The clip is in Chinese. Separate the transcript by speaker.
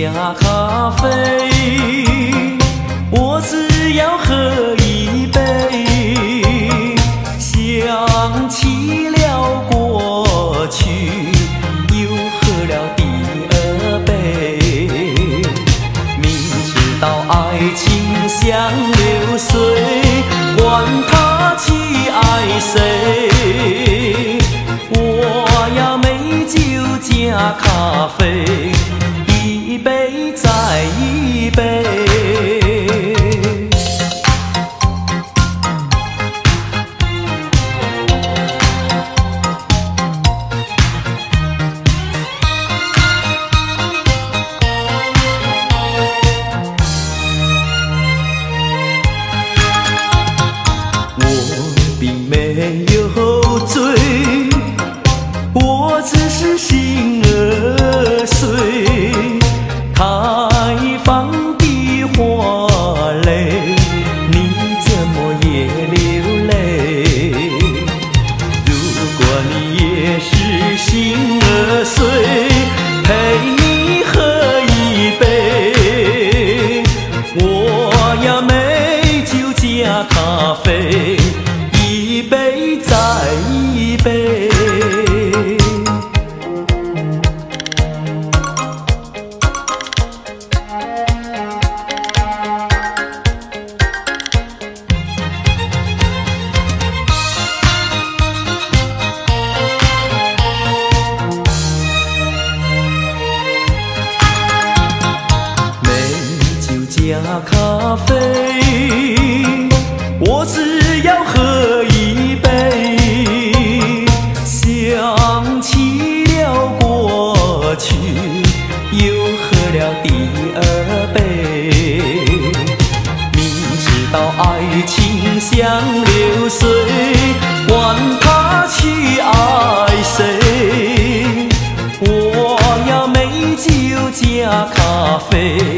Speaker 1: 加咖啡我只要喝一杯想起了过去又喝了第二杯明知道爱情像流水管他去爱谁？我要美酒加咖啡。并没有醉，我只是心儿碎，开放的花蕾，你怎么也流泪？如果你也是心儿碎，陪你喝一杯，我要美酒加咖啡。咖啡我只要喝一杯想起了过去又喝了第二杯。明知道爱情像流水管他去爱谁？我要美酒加咖啡。